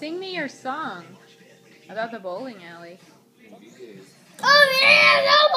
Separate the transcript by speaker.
Speaker 1: Sing me your song about the bowling alley.
Speaker 2: Oh, man, no